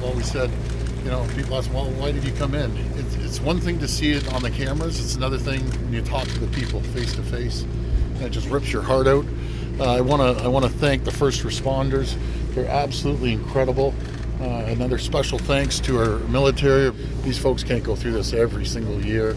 we said, you know, people ask, well, why did you come in? It's, it's one thing to see it on the cameras. It's another thing when you talk to the people face to face, and it just rips your heart out. Uh, I want to I want to thank the first responders. They're absolutely incredible. Uh, another special thanks to our military. These folks can't go through this every single year.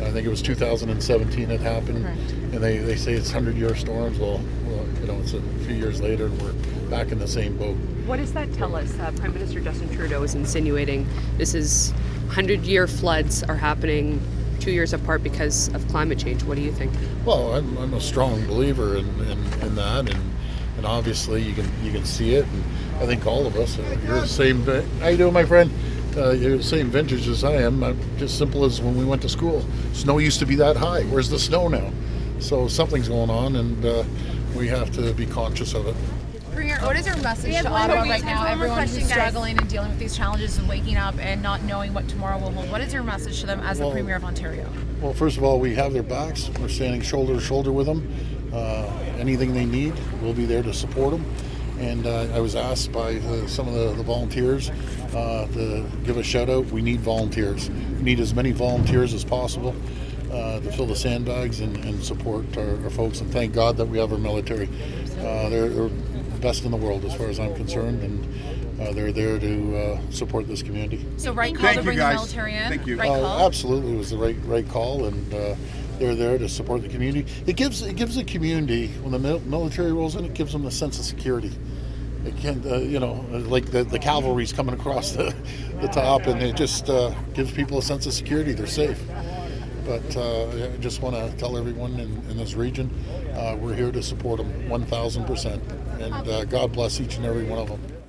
I think it was 2017 it happened, and they, they say it's 100 year storms. Well, well, you know, it's a few years later, and we're back in the same boat. What does that tell us? Uh, Prime Minister Justin Trudeau is insinuating this is 100 year floods are happening two years apart because of climate change. What do you think? Well, I'm, I'm a strong believer in, in, in that, and and obviously you can you can see it, and I think all of us. You're the same. How you doing, my friend? Uh, you're the same vintage as I am. I'm just simple as when we went to school. Snow used to be that high. Where's the snow now? So something's going on, and uh, we have to be conscious of it. Premier, what is your message to one Ottawa more- right now? one more Everyone who's question, guys. struggling and dealing with these challenges and waking up and not knowing what tomorrow will hold. What is your message to them as the Premier of Ontario? Well, first of all, we have their backs. We're standing shoulder to shoulder with them. Uh, anything they need, we'll be there to support them. And uh, I was asked by uh, some of the, the volunteers uh, to give a shout out. We need volunteers. We need as many volunteers as possible uh, to fill the sandbags and, and support our, our folks. And thank God that we have our military. Uh, they're, they're the best in the world as far as I'm concerned, and uh, they're there to uh, support this community. So right call Thank to you, bring the military in. Thank you. Right Uh, call. absolutely, it was the right right call, and uh, they're there to support the community. It gives it gives the community when the military rolls in, it gives them a sense of security. It can, uh, you know, like the, the cavalry's coming across the, the top, and it just uh, gives people a sense of security. They're safe. But uh, I just want to tell everyone in, in this region, uh, we're here to support them 1,000%. And uh, God bless each and every one of them.